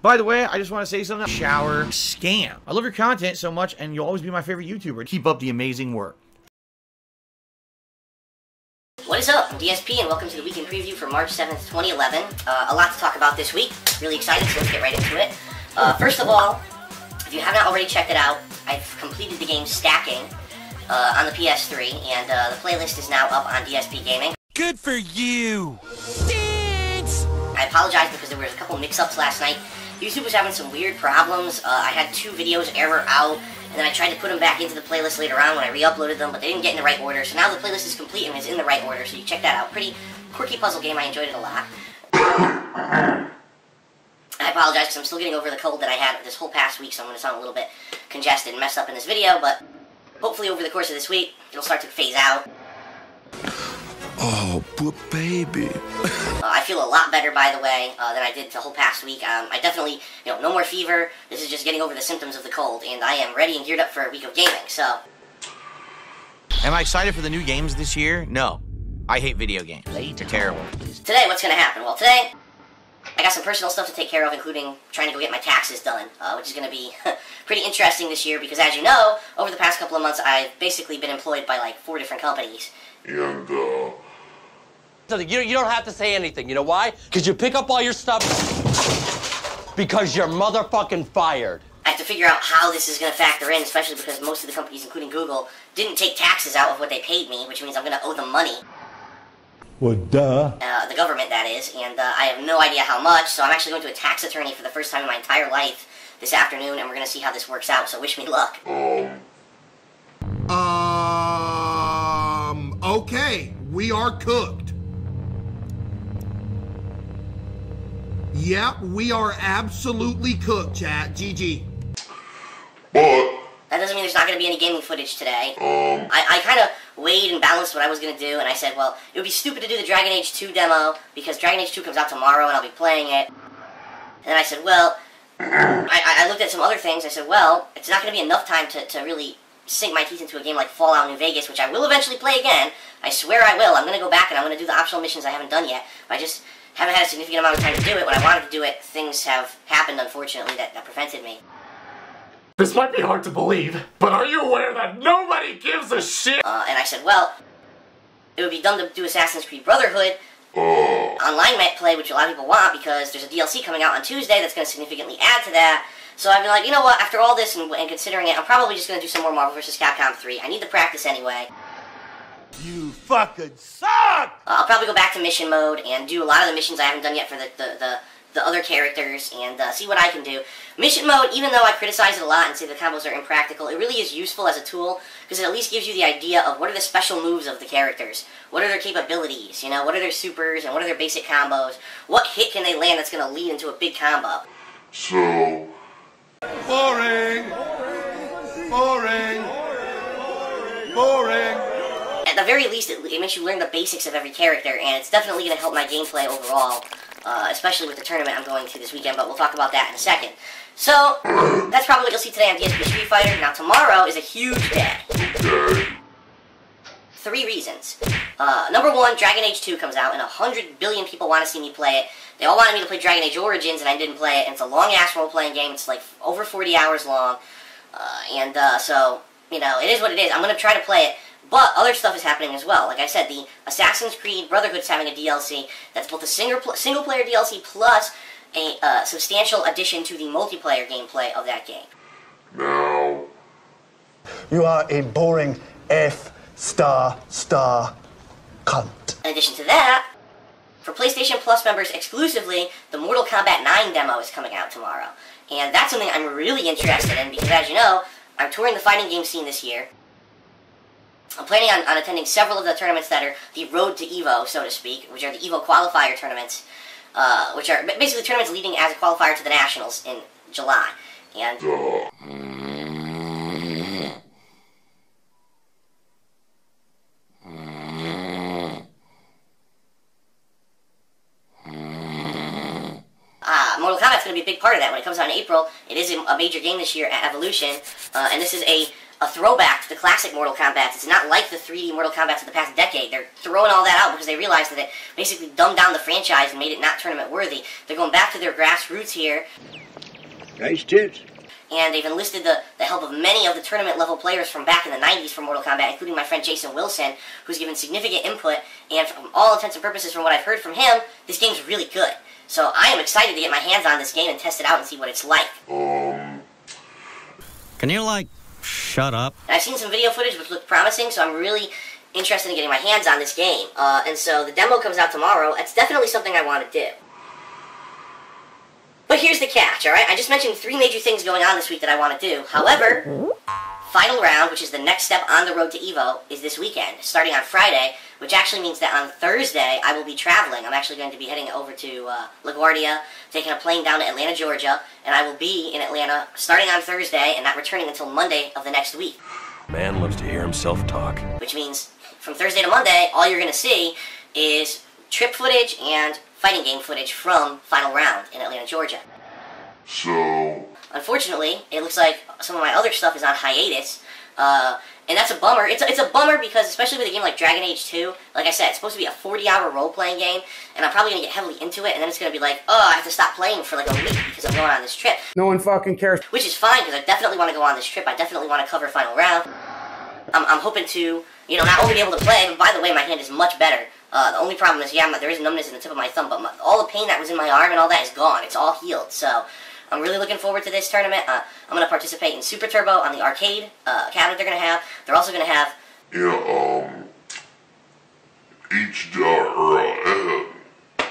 By the way, I just want to say something. Shower scam. I love your content so much, and you'll always be my favorite YouTuber. Keep up the amazing work. What is up? DSP and welcome to the weekend preview for March 7th, 2011. Uh, a lot to talk about this week. Really excited, so let's get right into it. Uh, first of all, if you have not already checked it out, I've completed the game Stacking uh, on the PS3, and uh, the playlist is now up on DSP Gaming. Good for you! Thanks! I apologize because there was a couple mix-ups last night. YouTube was having some weird problems. Uh, I had two videos error out, and then I tried to put them back into the playlist later on when I re-uploaded them, but they didn't get in the right order. So now the playlist is complete and is in the right order, so you check that out. Pretty quirky puzzle game. I enjoyed it a lot. I apologize because I'm still getting over the cold that I had this whole past week, so I'm going to sound a little bit congested and messed up in this video, but hopefully over the course of this week, it'll start to phase out. Oh, poor baby. Uh, feel a lot better, by the way, uh, than I did the whole past week. Um, I definitely, you know, no more fever. This is just getting over the symptoms of the cold, and I am ready and geared up for a week of gaming. So, Am I excited for the new games this year? No. I hate video games. They're terrible. today, what's going to happen? Well, today, I got some personal stuff to take care of, including trying to go get my taxes done, uh, which is going to be pretty interesting this year because, as you know, over the past couple of months, I've basically been employed by like four different companies. And, uh, Something. You, you don't have to say anything. You know why? Because you pick up all your stuff because you're motherfucking fired. I have to figure out how this is going to factor in, especially because most of the companies, including Google, didn't take taxes out of what they paid me, which means I'm going to owe them money. Well, duh. uh, the government that is, and uh, I have no idea how much, so I'm actually going to a tax attorney for the first time in my entire life this afternoon, and we're going to see how this works out, so wish me luck. Um. Okay, we are cooked. Yep, we are absolutely cooked, chat. GG. but, That doesn't mean there's not going to be any gaming footage today. um, I, I kind of weighed and balanced what I was going to do, and I said, well, it would be stupid to do the Dragon Age 2 demo, because Dragon Age 2 comes out tomorrow, and I'll be playing it. And then I said, well, I, I- I looked at some other things, I said, well, it's not going to be enough time to, to really sink my teeth into a game like Fallout New Vegas, which I will eventually play again. I swear I will. I'm going to go back and I'm going to do the optional missions I haven't done yet. But I just haven't had a significant amount of time to do it. When I wanted to do it, things have happened, unfortunately, that, that prevented me. This might be hard to believe, but are you aware that nobody gives a shit? Uh, and I said, well, it would be dumb to do Assassin's Creed Brotherhood online met play, which a lot of people want because there's a DLC coming out on Tuesday that's going to significantly add to that. So I've been like, you know what? After all this and, and considering it, I'm probably just going to do some more Marvel vs. Capcom 3. I need the practice anyway. You fucking suck! I'll probably go back to mission mode and do a lot of the missions I haven't done yet for the the, the, the other characters and uh, see what I can do. Mission mode, even though I criticize it a lot and say the combos are impractical, it really is useful as a tool because it at least gives you the idea of what are the special moves of the characters, what are their capabilities, you know, what are their supers and what are their basic combos, what hit can they land that's going to lead into a big combo. so, Boring! Boring! Boring! At the very least, it, it makes you learn the basics of every character, and it's definitely going to help my gameplay overall, uh, especially with the tournament I'm going to this weekend, but we'll talk about that in a second. So, that's probably what you'll see today on DSP Street Fighter. Now, tomorrow is a huge day. Three reasons. Uh, number one, Dragon Age 2 comes out, and 100 billion people want to see me play it. They all wanted me to play Dragon Age Origins, and I didn't play it, and it's a long-ass role-playing game. It's like over 40 hours long, uh, and uh, so, you know, it is what it is. I'm going to try to play it, but other stuff is happening as well. Like I said, the Assassin's Creed Brotherhood is having a DLC that's both a single pl- single player DLC plus a uh, substantial addition to the multiplayer gameplay of that game. Now, You are a boring F star star cunt. In addition to that, for PlayStation Plus members exclusively, the Mortal Kombat 9 demo is coming out tomorrow. And that's something I'm really interested in because, as you know, I'm touring the fighting game scene this year. I'm planning on, on attending several of the tournaments that are the road to EVO, so to speak, which are the EVO qualifier tournaments, uh, which are basically tournaments leading as a qualifier to the Nationals in July. And uh, Mortal Kombat's going to be a big part of that. When it comes out in April, it is a major game this year at Evolution, uh, and this is a a throwback to the classic Mortal Kombat. It's not like the 3D Mortal Kombat of the past decade. They're throwing all that out because they realized that it basically dumbed down the franchise and made it not tournament worthy. They're going back to their grassroots here. Nice tips. And they've enlisted the, the help of many of the tournament level players from back in the 90s for Mortal Kombat, including my friend Jason Wilson, who's given significant input. And from all intents and purposes, from what I've heard from him, this game's really good. So I am excited to get my hands on this game and test it out and see what it's like. Um, Can you, like, shut up? I've seen some video footage which looked promising, so I'm really interested in getting my hands on this game. Uh, and so the demo comes out tomorrow. It's definitely something I want to do. But here's the catch, alright? I just mentioned three major things going on this week that I want to do. However, final round, which is the next step on the road to EVO, is this weekend, starting on Friday, which actually means that on Thursday I will be traveling. I'm actually going to be heading over to uh, LaGuardia, taking a plane down to Atlanta, Georgia, and I will be in Atlanta starting on Thursday and not returning until Monday of the next week. Man loves to hear himself talk. Which means from Thursday to Monday, all you're going to see is trip footage and fighting game footage from Final Round in Atlanta, Georgia. so, Unfortunately, it looks like some of my other stuff is on hiatus, uh, and that's a bummer. It's a, it's a bummer because, especially with a game like Dragon Age 2, like I said, it's supposed to be a 40-hour role-playing game, and I'm probably going to get heavily into it, and then it's going to be like, oh, I have to stop playing for like a week because I'm going on this trip. No one fucking cares. Which is fine, because I definitely want to go on this trip. I definitely want to cover Final Round. I'm, I'm hoping to, you know, not only be able to play, but by the way, my hand is much better. Uh, the only problem is, yeah, my, there is numbness in the tip of my thumb, but my, all the pain that was in my arm and all that is gone. It's all healed, so I'm really looking forward to this tournament. Uh, I'm going to participate in Super Turbo on the arcade uh, cabinet they're going to have. They're also going to have yeah, um, HDR, or, uh,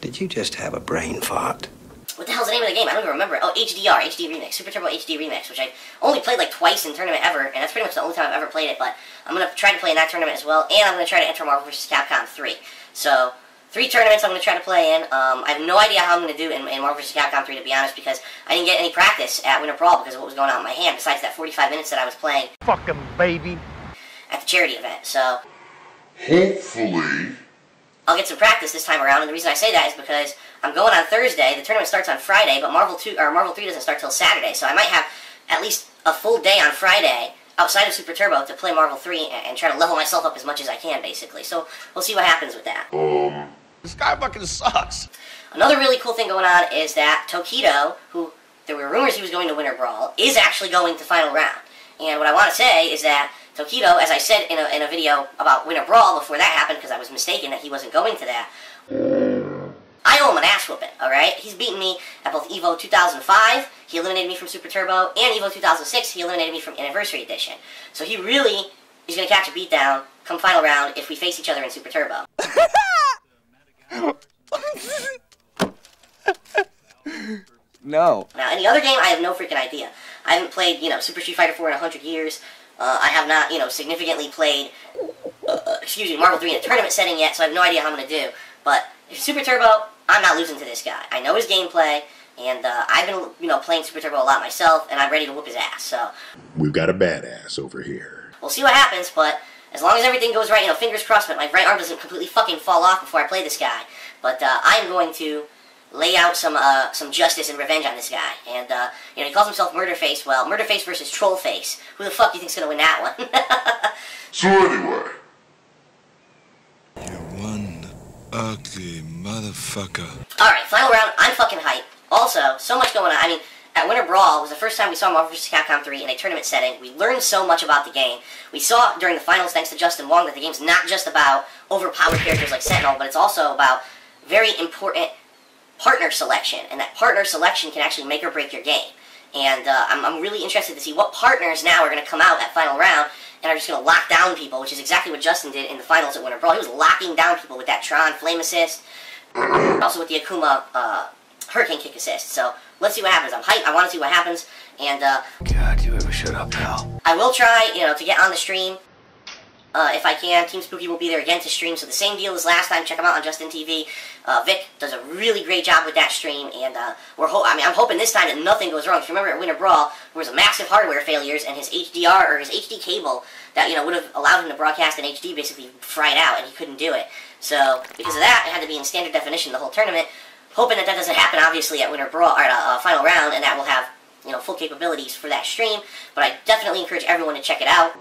Did you just have a brain fart? what the hell's the name of the game? I don't even remember. Oh, HDR, HD Remix, Super Turbo HD Remix, which I've only played like twice in tournament ever, and that's pretty much the only time I've ever played it. But I'm gonna try to play in that tournament as well, and I'm gonna try to enter Marvel vs. Capcom 3. So three tournaments I'm gonna try to play in. Um, I have no idea how I'm gonna do in, in Marvel vs. Capcom 3 to be honest, because I didn't get any practice at Winter Brawl because of what was going on in my hand. Besides that 45 minutes that I was playing Fucking baby. at the charity event, so. hopefully, I'll get some practice this time around, and the reason I say that is because I'm going on Thursday. The tournament starts on Friday, but Marvel Two or Marvel Three doesn't start till Saturday, so I might have at least a full day on Friday outside of Super Turbo to play Marvel Three and, and try to level myself up as much as I can, basically. So we'll see what happens with that. um, This guy fucking sucks. Another really cool thing going on is that Tokido, who there were rumors he was going to Winter Brawl, is actually going to Final Round. And what I want to say is that Tokido, as I said in a, in a video about Winter Brawl before that happened, because I was mistaken that he wasn't going to that, I owe him an ass whooping, alright? He's beaten me at both EVO 2005, he eliminated me from Super Turbo, and EVO 2006, he eliminated me from Anniversary Edition. So he really is going to catch a beatdown come Final Round if we face each other in Super Turbo. No. Now, any other game, I have no freaking idea. I haven't played, you know, Super Street Fighter 4 in 100 years. Uh, I have not, you know, significantly played, uh, excuse me, Marvel 3 in a tournament setting yet, so I have no idea how I'm going to do. But if Super Turbo, I'm not losing to this guy. I know his gameplay, and uh, I've been, you know, playing Super Turbo a lot myself, and I'm ready to whoop his ass. So We've got a badass over here. we'll see what happens, but as long as everything goes right, you know, fingers crossed but my right arm doesn't completely fucking fall off before I play this guy. But uh, I am going to lay out some uh, some justice and revenge on this guy. And uh, you know, he calls himself Murderface. Well, Murderface versus Trollface. Who the fuck do you think's gonna win that one? so anyway, you're One ugly motherfucker. All right, final round. I'm fucking hype. Also, so much going on. I mean, at Winter Brawl was the first time we saw Marvel vs. Capcom 3 in a tournament setting. We learned so much about the game. We saw during the finals, thanks to Justin Wong, that the game's not just about overpowered characters like Sentinel, but it's also about very important partner selection, and that partner selection can actually make or break your game. And uh, I'm, I'm really interested to see what partners now are going to come out at final round and are just going to lock down people, which is exactly what Justin did in the finals at Winter Brawl. He was locking down people with that Tron Flame Assist, also with the Akuma uh, Hurricane Kick Assist. So let's see what happens. I'm hyped. I want to see what happens. And uh, God, you ever shut up, pal? I will try, you know, to get on the stream uh, if I can. Team Spooky will be there again to stream. So the same deal as last time. Check them out on Justin TV. Uh, Vic does a really great job with that stream, and uh, we're ho- I mean, I'm hoping this time that nothing goes wrong. If you remember at Winter Brawl, there was a massive hardware failures, and his HDR or his HD cable that you know would have allowed him to broadcast in HD basically fried out, and he couldn't do it. So because of that, it had to be in standard definition the whole tournament. Hoping that that doesn't happen, obviously, at Winter Brawl or at uh, final round, and that we'll have you know, full capabilities for that stream, but I definitely encourage everyone to check it out.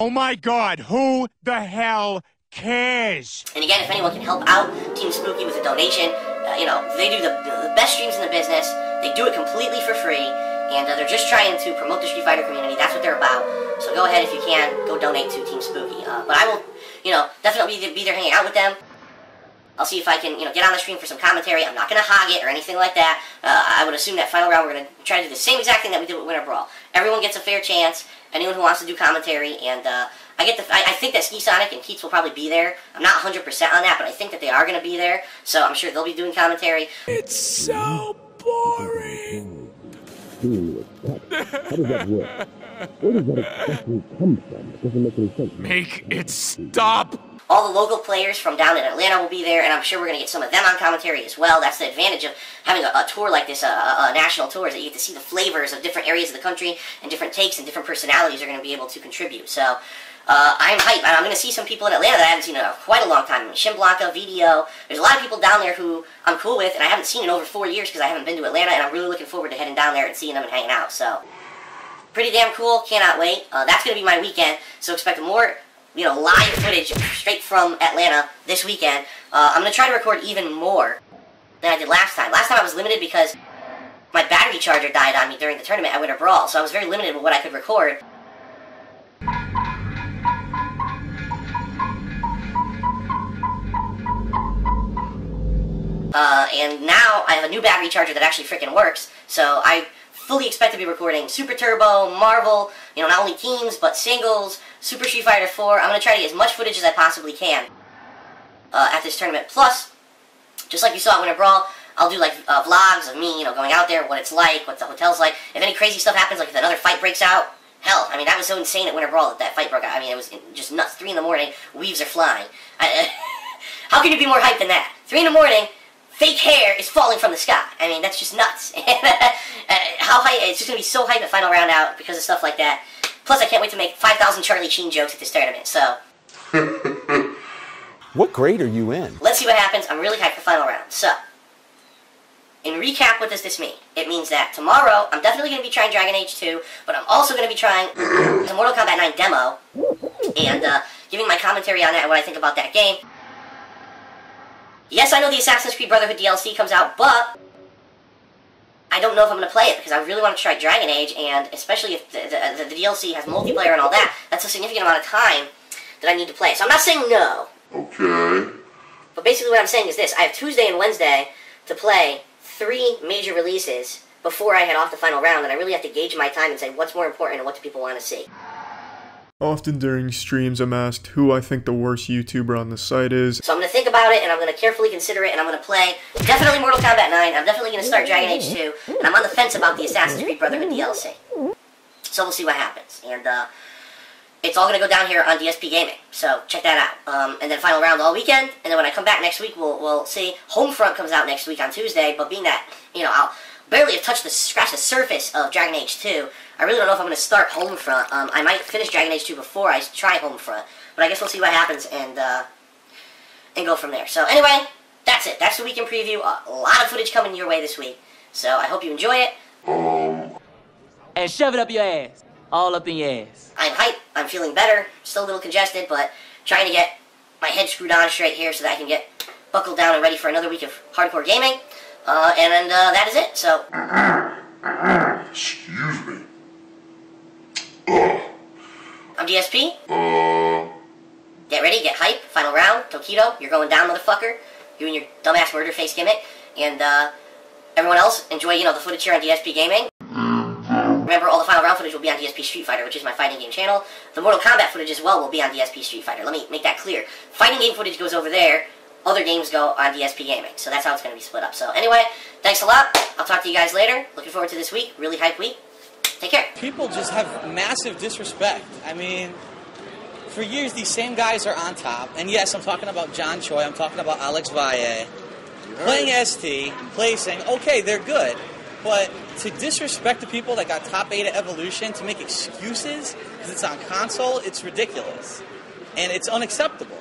Oh my god, who the hell cares? And again, if anyone can help out Team Spooky with a donation, uh, you know, they do the, the best streams in the business. They do it completely for free, and uh, they're just trying to promote the Street Fighter community. That's what they're about. So go ahead if you can, go donate to Team Spooky. Uh, but I will, you know, definitely be there hanging out with them. I'll see if I can, you know, get on the stream for some commentary. I'm not going to hog it or anything like that. Uh, I would assume that final round we're going to try to do the same exact thing that we did with Winter Brawl. Everyone gets a fair chance. Anyone who wants to do commentary, and uh, I get the. I, I, think that Skisonic and Keits will probably be there. I'm not 100% on that, but I think that they are going to be there. So I'm sure they'll be doing commentary. It's so boring. How does that work? Where does that exactly come from? It doesn't make any sense. Make it stop. All the local players from down in Atlanta will be there, and I'm sure we're going to get some of them on commentary as well. That's the advantage of having a, a tour like this, a, a, national tour, is that you get to see the flavors of different areas of the country, and different takes and different personalities are going to be able to contribute. So, uh, I'm hyped. I'm going to see some people in Atlanta that I haven't seen in quite a long time. Shin Blanka, VDO. There's a lot of people down there who I'm cool with, and I haven't seen in over four years because I haven't been to Atlanta, and I'm really looking forward to heading down there and seeing them and hanging out. So, pretty damn cool. Cannot wait. Uh, that's going to be my weekend, so expect more you know, live footage straight from Atlanta this weekend. Uh, I'm going to try to record even more than I did last time. Last time I was limited because my battery charger died on me during the tournament at Winter Brawl, so I was very limited with what I could record. Uh, and now I have a new battery charger that actually freaking works, so I fully expect to be recording Super Turbo, Marvel, you know, not only teams, but singles, Super Street Fighter 4. I'm going to try to get as much footage as I possibly can uh, at this tournament. Plus, just like you saw at Winter Brawl, I'll do like uh, vlogs of me, you know, going out there, what it's like, what the hotel's like. If any crazy stuff happens, like if another fight breaks out, hell, I mean, that was so insane at Winter Brawl that that fight broke out. I mean, it was just nuts. Three in the morning, weaves are flying. I, how can you be more hyped than that? Three in the morning, fake hair is falling from the sky. I mean, that's just nuts. Uh, how high? It's just gonna be so hype at final round out because of stuff like that. Plus, I can't wait to make 5,000 Charlie Sheen jokes at this tournament. So. what grade are you in? Let's see what happens. I'm really hyped for final round. So. In recap, what does this mean? It means that tomorrow, I'm definitely going to be trying Dragon Age 2, but I'm also going to be trying the Mortal Kombat 9 demo, and uh, giving my commentary on that and what I think about that game. Yes, I know the Assassin's Creed Brotherhood DLC comes out, but I don't know if I'm going to play it because I really want to try Dragon Age, and especially if the, the, the, DLC has multiplayer and all that, that's a significant amount of time that I need to play. So I'm not saying no. Okay. But basically what I'm saying is this. I have Tuesday and Wednesday to play three major releases before I head off the final round, and I really have to gauge my time and say what's more important and what do people want to see. Often during streams, I'm asked who I think the worst YouTuber on the site is. So I'm to think about it, and I'm to carefully consider it, and I'm to play definitely Mortal Kombat 9. I'm definitely to start Dragon Age 2, and I'm on the fence about the Assassin's Creed Brotherhood DLC. So we'll see what happens. And uh, it's all going to go down here on DSP Gaming, so check that out. Um, and then final round all weekend, and then when I come back next week, we'll, we'll see. Homefront comes out next week on Tuesday, but being that, you know, I'll barely have touched the, scratch the surface of Dragon Age 2, I really don't know if I'm going to start Homefront. Um, I might finish Dragon Age 2 before I try Homefront. But I guess we'll see what happens and, uh, and go from there. So anyway, that's it. That's the weekend preview. A lot of footage coming your way this week. So I hope you enjoy it. And shove it up your ass. All up in your ass. I'm hyped. I'm feeling better. Still a little congested, but trying to get my head screwed on straight here so that I can get buckled down and ready for another week of hardcore gaming. Uh, and, and uh, that is it. So. Excuse me. I'm DSP. Uh. Get ready, get hype. Final round. Tokido, you're going down, motherfucker. You and your dumbass murder face gimmick. And, uh, everyone else, enjoy, you know, the footage here on DSP Gaming. Remember, all the final round footage will be on DSP Street Fighter, which is my fighting game channel. The Mortal Kombat footage as well will be on DSP Street Fighter. Let me make that clear. Fighting game footage goes over there. Other games go on DSP Gaming. So that's how it's going to be split up. So anyway, thanks a lot. I'll talk to you guys later. Looking forward to this week. Really hype week. Take care. People just have massive disrespect. I mean, for years these same guys are on top. And yes, I'm talking about John Choi. I'm talking about Alex Valle. Playing ST, placing, okay, they're good. But to disrespect the people that got top 8 at Evolution, to make excuses because it's on console, it's ridiculous. And it's unacceptable.